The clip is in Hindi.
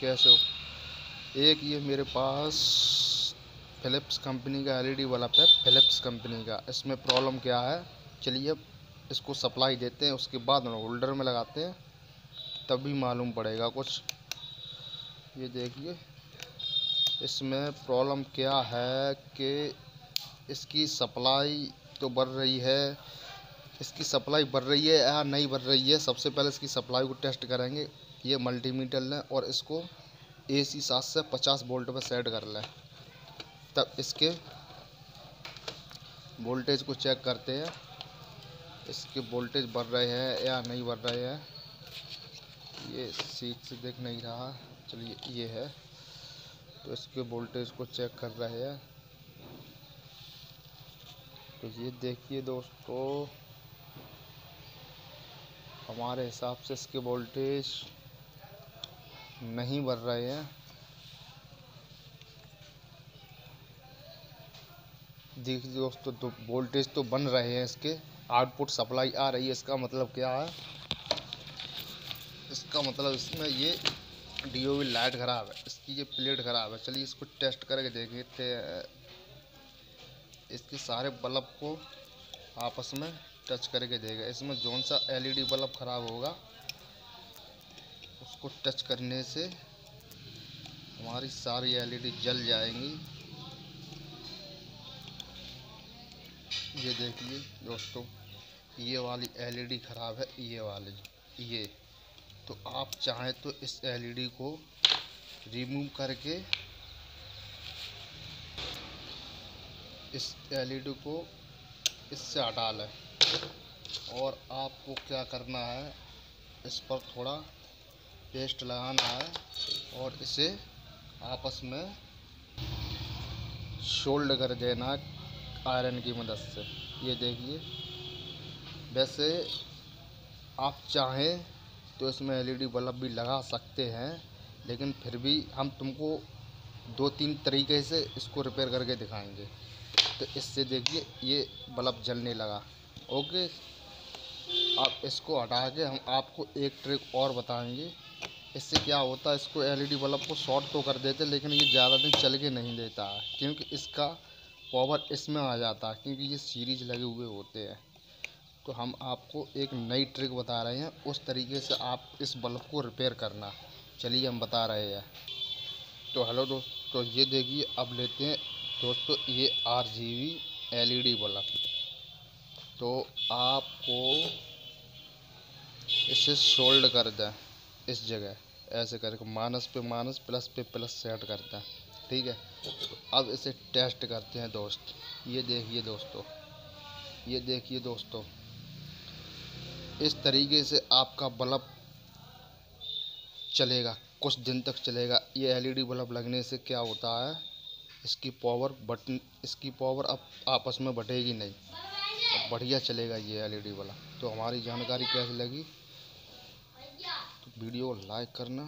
कैसे हो? एक ये मेरे पास फ़िलिप्स कंपनी का एलईडी बल्ब है फ़िलिप्स कंपनी का। इसमें प्रॉब्लम क्या है? चलिए, इसको सप्लाई देते हैं, उसके बाद हम होल्डर में लगाते हैं, तभी मालूम पड़ेगा कुछ। ये देखिए, इसमें प्रॉब्लम क्या है कि इसकी सप्लाई तो बढ़ रही है। इसकी सप्लाई बढ़ रही है या नहीं बढ़ रही है? सबसे पहले इसकी सप्लाई को टेस्ट करेंगे। ये मल्टीमीटर लें और इसको ए सी सात से पचास वोल्ट पर सेट कर लें। तब इसके वोल्टेज को चेक करते हैं, इसके वोल्टेज बढ़ रहे हैं या नहीं बढ़ रहे हैं। ये सीट से देख नहीं रहा, चलिए ये है। तो इसके वोल्टेज को चेक कर रहे हैं। तो ये देखिए दोस्तों, हमारे हिसाब से इसके वोल्टेज नहीं बढ़ रहे हैं। देखिए दोस्तों तो वोल्टेज तो बन रहे हैं इसके। आउटपुट सप्लाई आ रही है, इसका मतलब क्या है? इसका मतलब इसमें ये डीओवी लाइट ख़राब है, इसकी ये प्लेट ख़राब है। चलिए इसको टेस्ट करके देखते इसके सारे बल्ब को आपस में टच करके देगा इसमें जौन सा एलईडी बल्ब ख़राब होगा? उसको टच करने से हमारी सारी एलईडी जल जाएँगी। ये देखिए दोस्तों, ये वाली एलईडी ख़राब है, ये वाली, ये। तो आप चाहें तो इस एलईडी को रिमूव करके इस एलईडी को इससे हटा लें। और आपको क्या करना है, इस पर थोड़ा पेस्ट लगाना है और इसे आपस में शोल्ड कर देना आयरन की मदद से। ये देखिए, वैसे आप चाहें तो इसमें एलईडी बल्ब भी लगा सकते हैं, लेकिन फिर भी हम तुमको दो तीन तरीके से इसको रिपेयर करके दिखाएँगे। तो इससे देखिए, ये बल्ब जलने लगा। ओके आप इसको हटा के हम आपको एक ट्रिक और बताएँगे। इससे क्या होता है, इसको एलईडी बल्ब को शॉर्ट तो कर देते, लेकिन ये ज़्यादा दिन चल के नहीं देता है क्योंकि इसका पावर इसमें आ जाता है क्योंकि ये सीरीज़ लगे हुए होते हैं। तो हम आपको एक नई ट्रिक बता रहे हैं, उस तरीके से आप इस बल्ब को रिपेयर करना। चलिए हम बता रहे हैं। तो हेलो दोस्तों तो ये देखिए, अब लेते हैं दोस्तों, ये R G B L E D bulb. तो आपको इसे सोल्ड कर दें। इस जगह, ऐसे करके माइनस पे माइनस प्लस पे प्लस सेट करते हैं, ठीक है? तो अब इसे टेस्ट करते हैं दोस्त। ये देखिए दोस्तों, ये देखिए दोस्तों, इस तरीके से आपका बल्ब चलेगा, कुछ दिन तक चलेगा। ये एलईडी बल्ब लगने से क्या होता है, इसकी पावर बट, इसकी पावर अब आपस में बटेगी नहीं। बढ़िया चलेगा ये एलईडी बल्ब तो हमारी जानकारी कैसी लगी? वीडियो लाइक करना